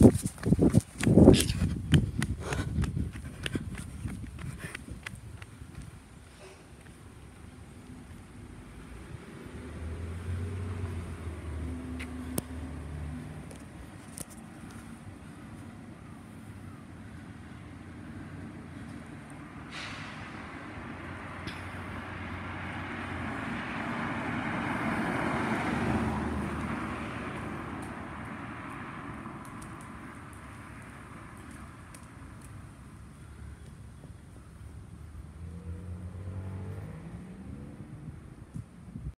もう。